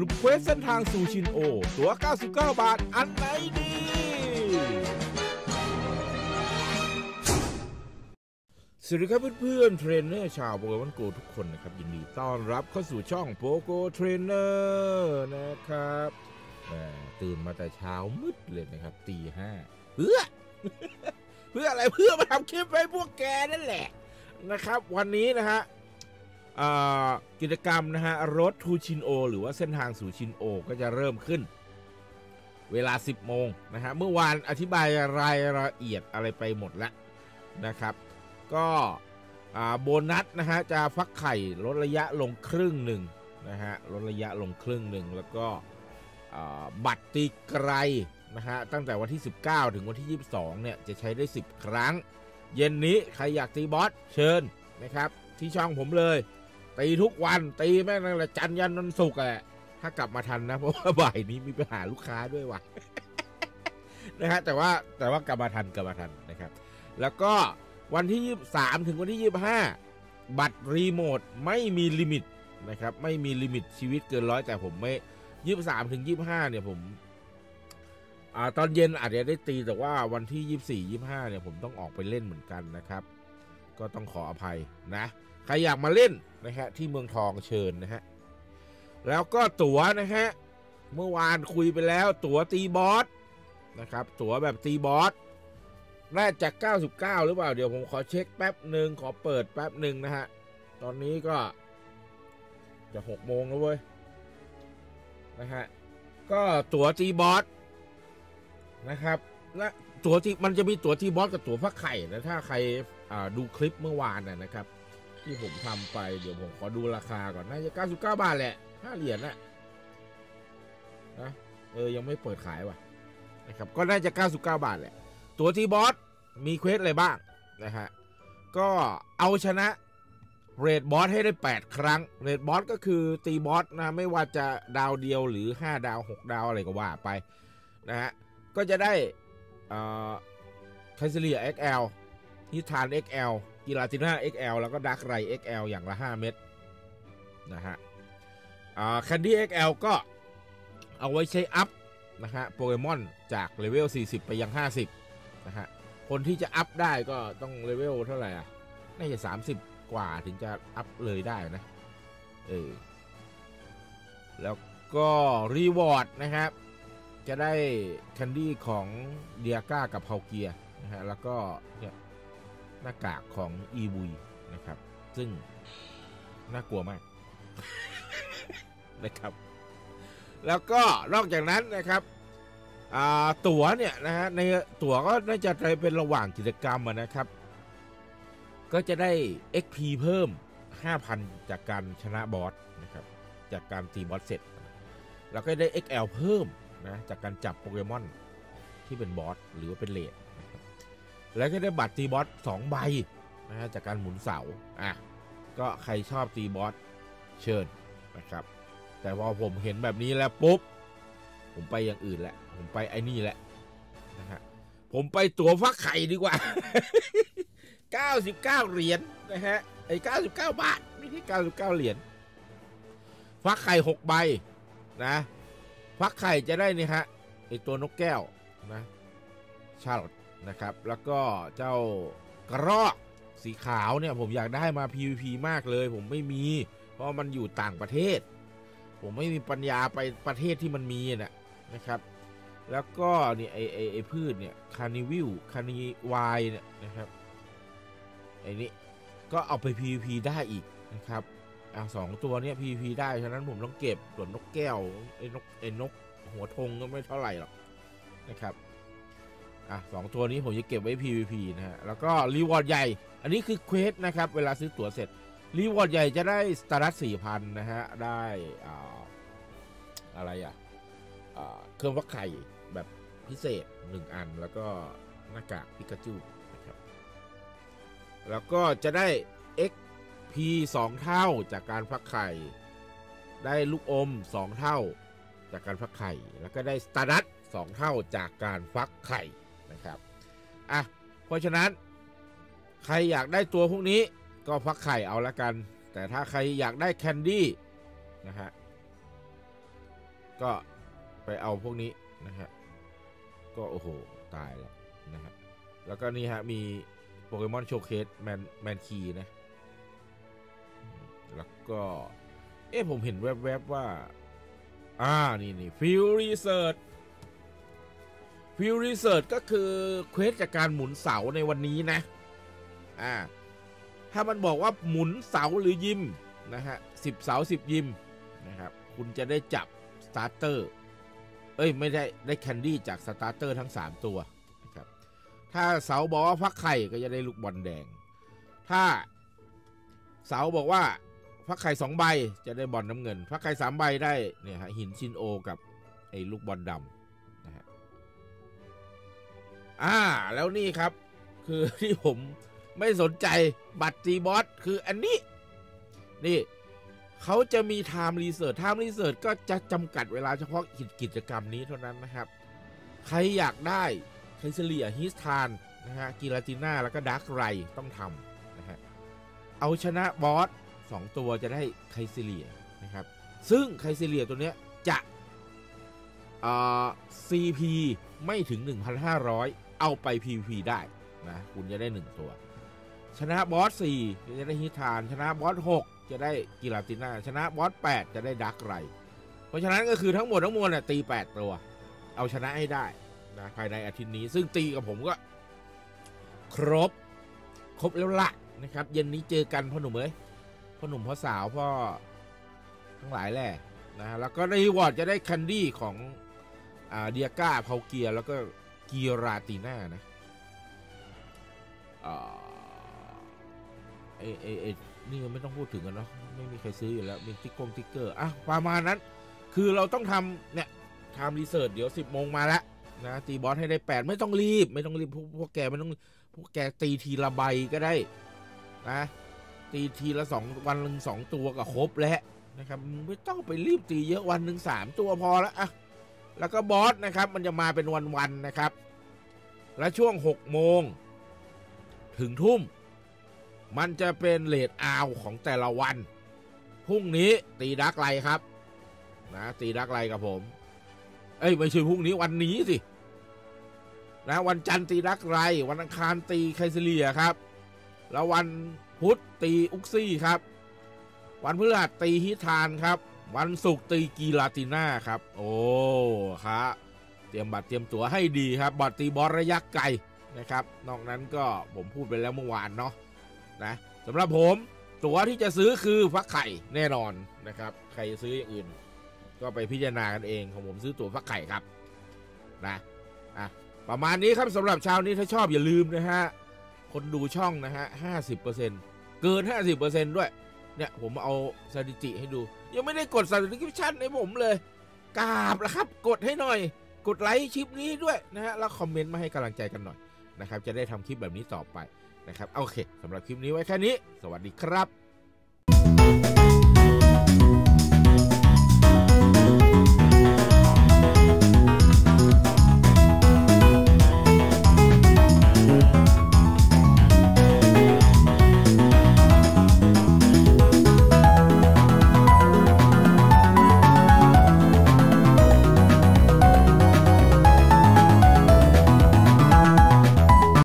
รุป quest เส้นทางสู่ชินโอ ตั๋ว 99 บาท อันไหนดี สวัสดีครับเพื่อนๆเทรนเนอร์ชาวโปเกมอนโกทุกคนนะครับ ยินดีต้อนรับเข้าสู่ช่องโปโกเทรนเนอร์นะครับตื่นมาแต่เช้ามืดเลยนะครับตีห้าเพื่อ เพื่ออะไรเพื่อมาทำคลิปให้พวกแกนั่นแหละนะครับ วันนี้นะฮะ กิจกรรมนะฮะรถทูชินโอหรือว่าเส้นทางสู่ชินโอก็จะเริ่มขึ้น เวลา 10 โมงนะฮะเมื่อวานอธิบายรายละเอียดอะไรไปหมดแล้วนะครับ ก็โบนัสนะฮะจะฟักไข่ลดระยะลงครึ่งหนึ่งนะฮะลดระยะลงครึ่งหนึ่งแล้วก็บัตรตีไกลนะฮะตั้งแต่วันที่ 19 ถึงวันที่ 22 เนี่ยจะใช้ได้ 10 ครั้ง เย็นนี้ใครอยากตีบอสเชิญนะครับที่ช่องผมเลย ตีทุกวันตีแม่งตั้งแต่จันทร์ยันวันศุกร์อะถ้ากลับมาทันนะ เพราะว่าบ่ายนี้มีปัญหาลูกค้าด้วยว่ะนะฮะแต่ว่าแต่ว่ากลับมาทันกลับมาทันนะครับ แล้วก็วันที่23ถึงวันที่25บัตรรีโมทไม่มี limit นะครับ ไม่มี limit ชีวิตเกินร้อยแต่ผมไม่23ถึง25เนี่ยผมอ่าตอนเย็นอาจจะได้ตีแต่ว่าวันที่24 25เนี่ยผมต้องออกไปเล่นเหมือนกันนะครับ ก็ต้องขออภัยนะใครอยากมาเล่นนะฮะที่เมืองทองเชิญนะฮะแล้วก็ตั๋วนะฮะเมื่อวานคุยไปแล้วตั๋วตีบอสนะครับตั๋วแบบตีบอสน่าจะ99 หรือเปล่า เดี๋ยวผมขอเช็คแป๊บหนึ่งขอเปิดแป๊บหนึ่งนะฮะ ตอนนี้ก็จะ6โมงแล้วเว้ย นะฮะ ก็ตั๋วตีบอสนะครับ และตั๋วที่มันจะมีตั๋วตีบอสกับตั๋วฟักไข่นะ ถ้าใคร ดูคลิปเมื่อวานน่ะนะครับ ที่ผมทำไปเดี๋ยวผมขอดูราคาก่อนน่าจะ 99 บาทแหละ5เหรียญนะนะเออยังไม่เปิดขายว่ะนะครับก็น่าจะ 99 บาทแหละ ตัวทีบอสมีเควสอะไรบ้างนะฮะก็เอาชนะraid boss ให้ได้ 8 ครั้ง raid boss ก็คือตีบอสนะไม่ว่าจะดาวเดียวหรือ 5 ดาว 6 ดาวอะไรก็ว่าไปนะฮะก็จะได้เครสซีเลีย XL ฮีทราน XL กิราติน่า XL แล้วก็ดาร์กไร XL อย่างละ 5 เม็ดนะฮะแคนดี้ XL ก็เอาไว้ใช้อัพนะฮะโปเกมอนจากเลเวล 40 ไปยัง 50 นะฮะ คนที่จะอัพได้ก็ต้องเลเวลเท่าไหร่อะ น่าจะ 30 กว่าถึงจะอัพเลยได้นะ เออ แล้วก็รีวอร์ดนะครับ จะได้แคนดี้ของเดียก้ากับเฮาเกียนะฮะ แล้วก็เนี่ย หน้ากากของอีบุยนะครับ ซึ่งน่ากลัวมากนะครับ แล้วก็นอกจากนั้นนะครับตั๋วเนี่ยนะฮะในตั๋วก็น่าจะเป็นระหว่างกิจกรรมนะครับ ก็จะได้ XP เพิ่ม 5,000 จากการชนะบอสนะครับ จากการตีบอสเสร็จ แล้วก็ได้ XL เพิ่มนะจากการจับโปเกมอนที่เป็นบอสหรือว่าเป็นเลดนะ แล้วก็ได้บัตรตีบอส2ใบนะฮะจากการหมุนเสาอะก็ใครชอบตีบอสเชิญนะครับ แต่พอผมเห็นแบบนี้แล้วปุ๊บ ผมไปอย่างอื่นแหละ ผมไปไอ้นี่แหละนะฮะผมไปตั๋วฟักไข่ดีกว่า 99 เหรียญนะฮะไอ้99 บาท ไม่ใช่99 เหรียญฟักไข่6ใบนะฟักไข่จะได้นี่ฮะไอ้ตัวนกแก้วนะชาลอต นะครับ แล้วก็เจ้ากระรอกสีขาวเนี่ยผมอยากได้มา PVP มากเลย ผมไม่มี เพราะมันอยู่ต่างประเทศ ผมไม่มีปัญญาไปประเทศที่มันมีนะนะครับ แล้วก็นี่ไอไอไอพืชเนี่ยคานิวิลคานิวายน์เนี่ยนะครับไอนี้ก็เอาไป PVP ได้อีกนะครับอะสองตัวเนี้ย PVP ได้ ฉะนั้นผมต้องเก็บส่วนนกแก้วไอ้นกไอ้นกหัวธงก็ไม่เท่าไหร่หรอกนะครับ อะสองตัวนี้ผมจะเก็บไว้ PVP นะฮะ แล้วก็ reward ใหญ่ อันนี้คือ quest นะครับ เวลาซื้อตั๋วเสร็จ reward ใหญ่จะได้ stardust สี่พันนะฮะ ได้อ่าอะไรอะเครื่องวัดไข่แบบพิเศษ 1 อัน แล้วก็หน้ากากพิกาจูนะครับ แล้วก็จะได้ XP 2 เท่าจากการฟักไข่ ได้ลูกอม 2 เท่าจากการฟักไข่ แล้วก็ได้ stardust 2เท่าจากการฟักไข่ นะครับอะเพราะฉะนั้น ใครอยากได้ตัวพวกนี้ก็ฟักไข่เอาละกัน แต่ถ้าใครอยากได้ candy นะฮะก็ไปเอาพวกนี้นะฮะก็โอ้โห ตายแล้วนะฮะแล้วก็นี่ฮะมีโปเกมอน showcase แมน Mankey นะแล้วก็เอ๊ะผมเห็นแวบๆว่า อ่า นี่นี่ field research field research ก็คือ quest จากการหมุนเสาในวันนี้นะ อ่า ถ้ามันบอกว่าหมุนเสาหรือยิมนะฮะสิบเสาสิบยิมนะครับ คุณจะได้จับ starter เอ้ย ไม่ได้ได้ candy จาก starter ทั้ง 3 ตัวนะครับ ถ้าเสาบอกว่าฟักไข่ก็จะได้ลูกบอลแดง ถ้าเสาบอกว่าฟักไข่สองใบจะได้บอลน้ำเงินฟักไข่สามใบได้เนี่ยฮะหินชินโอกับไอ้ลูกบอลดำนะฮะ อ่า แล้วนี่ครับ คือที่ผมไม่สนใจบัตรตีบอสคืออันนี้ นี่เขาจะมี Time Research Time Research ก็จะจำกัดเวลาเฉพาะกิจกรรมนี้เท่านั้นนะครับ ใครอยากได้Cresselia Heatran นะฮะ Giratina แล้วก็ Darkrai ต้องทำนะฮะเอาชนะบอส2ตัวจะได้ Cresselia นะครับ ซึ่ง Cresselia ตัวเนี้ยจะเอ่อ CP ไม่ถึง 1,500 เอาไป PVP ได้นะคุณจะได้ 1 ตัว ชนะบอส4จะได้ Heatran ชนะบอส6จะได้ Giratina ชนะบอส8จะได้ Darkrai เพราะฉะนั้นก็คือทั้งหมดทั้งมวลน่ะตี 8 ตัว เอาชนะให้ได้นะภายในอาทิตย์นี้ ซึ่งตีกับผมก็ ครบ ครบแล้วละนะครับ เย็นนี้เจอกันพ่อหนุ่มเอ้ยพ่อหนุ่มพ่อสาวพ่อทั้งหลายแหละนะแล้วก็ reward จะได้ candy ของอ่า Dialga Palkia แล้วก็ Giratina นะอ่าเอเอเอนี่ไม่ต้องพูดถึงกันเนาะไม่มีใครซื้ออยู่แล้ว มีสติ๊กกงสติ๊กเกอร์อะประมาณนั้น คือเราต้องทำเนี่ยทำ research เดี๋ยว10โมงมาแล้วนะตีบอสให้ได้8ไม่ต้องรีบ ไม่ต้องรีบ พวกพวกแกไม่ต้องพวกแกตีทีละใบก็ได้นะตีทีละสองวันหนึ่งสองตัวก็ครบแล้วนะครับ ไม่ต้องไปรีบตีเยอะวันหนึ่งสามตัวพอแล้วอะ แล้วก็บอสนะครับมันจะมาเป็นวันๆนะครับ และช่วง 6 โมง ถึงทุ่ม มันจะเป็น raid hour ของแต่ละวัน พรุ่งนี้ตี Darkrai ครับ นะตี Darkrai กับผม เอ้ยไม่ใช่พรุ่งนี้วันนี้สิ นะวันจันทร์ตี Darkrai วันอังคารตี Cresselia ครับ แล้ววันพุธตี Uxie ครับ วันพฤหัสตี Heatran ครับ วันศุกร์ตี Giratina ครับ โอ้ครับเตรียมบัตรเตรียมตั๋วให้ดีครับ บัตรตีบอสระยะไกลนะครับ นอกนั้นก็ผมพูดไปแล้วเมื่อวานเนาะนะสำหรับผมตั๋วที่จะซื้อคือฟักไข่แน่นอนนะครับ ใครจะซื้ออย่างอื่น ก็ไปพิจารณากันเองของผมซื้อตั๋วฟักไข่ครับนะอะประมาณนี้ครับสำหรับเช้านี้ถ้าชอบอย่าลืมนะฮะคนดูช่องนะฮะห้าสิบเปอร์เซ็นต์เกินห้าสิบเปอร์เซ็นต์ด้วย เนี่ยผมเอาสถิติให้ดู ยังไม่ได้กด subscription ให้ผมเลยกราบแล้วครับ กดให้หน่อย กดไลค์คลิปนี้ด้วยนะฮะแล้วคอมเมนต์มาให้กำลังใจกันหน่อยนะครับ จะได้ทำคลิปแบบนี้ต่อไปนะครับโอเคสำหรับคลิปนี้ไว้แค่นี้ สวัสดีครับ